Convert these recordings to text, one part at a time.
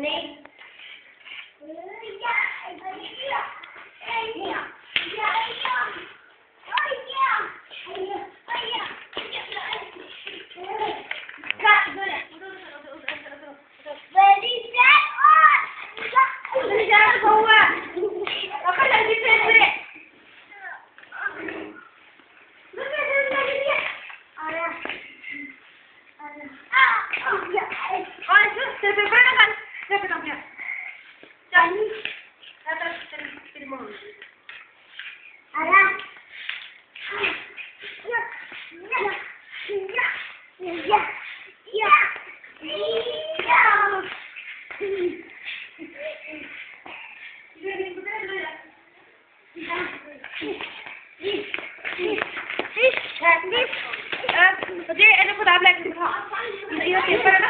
नहीं। Hindi, okay, para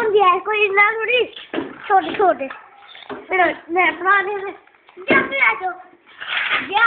kabaddi होती है कोई ना थोड़ी छोटे छोटे मैं बनाने में जब भी आ जाओ या